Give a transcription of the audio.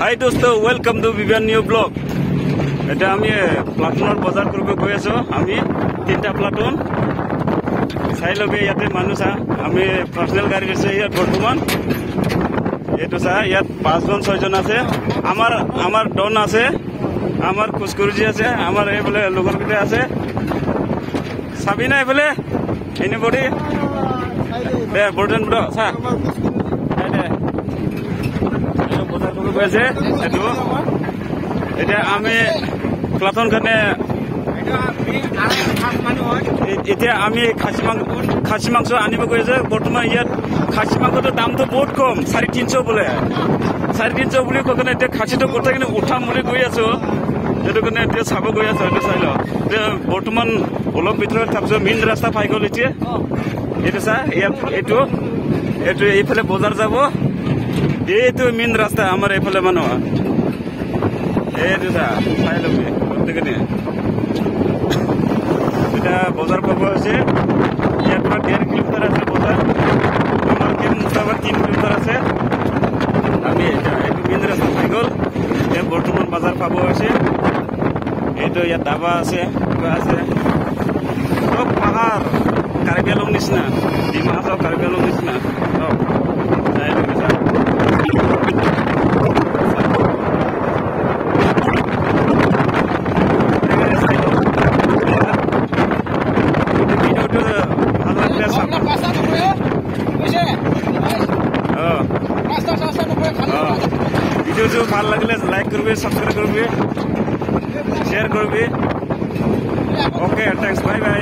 হাই দোস্ত welcome to বিবিয়ান new blog এতিয়া আমি প্লাটুনৰ বজাৰ কৰিব গৈ আছো আমি তিনিটা প্লাটুন চাই লগে ইয়াতে মানুহ চা আমি পাৰ্চনেল গাড়ী লৈছে ইয়াত বৰ্তমান এইটো চা ইয়াত পাঁচজন ছয়জন আছে আমাৰ আমাৰ ডন আছে আমাৰ কুচকুৰুজি আছে আমাৰ এইফালে লগৰকেইটা আছে চাবি না এইফালে এনিবডি দে বৰ্তমান বোধ চা দে, দে। এইটো বজাৰ কৰিব গৈ আছে এইটো। এতিয়া আমি প্লাটন কাৰণে এতিয়া আমি খাচী মাংস খাচী মাংস আনিব গৈ আছো। বৰ্তমান ইয়াত খাচী মাংসটোৰ দামটো বহুত কম চাৰি তিনিশ বোলে। চাৰি তিনিশ বুলি কৈ কিনে এতিয়া খাচীটো গোটেইখিনি উঠাম বুলি গৈ আছো। সেইটো কাৰণে এতিয়া চাব গৈ আছো। এইটো চাই লওঁ। বৰ্তমান অলপ ভিতৰত তাৰপিছত মেইন ৰাস্তা পাই গ'ল এতিয়া। এইটো চা ইয়াত এইটো। এইটো এইফালে বজাৰ যাব। এইটো মেইন ৰাস্তা আমাৰ এইফালে মানুহ এইটো চা চাই ল'বি গোটেইখিনি এটা বজাৰ পাব হৈছে ইয়াৰ পৰা ডেৰ কিলোমিটাৰ আছে বজাৰ আমাৰ কেম মুস্তাফাৰ তিনি কিলোমিটাৰ আছে আমি এতিয়া এইটো মেইন ৰাস্তা পাই গ'ল এতিয়া বৰ্তমান বজাৰ পাব হৈছে এইটো ইয়াত ধাবা আছে কিবা আছে চব পাহাৰ কাৰ্বি আলং নিচিনা ডিমা হাছাও কাৰ্বি আলং নিচিনা চব অঁ ভিডিঅ'টো ভাল লাগিলে লাইক কৰিবি ছাবস্ক্ৰাইব কৰিবি শ্বেয়াৰ কৰিবি অ'কে থেংকছ বাই বাই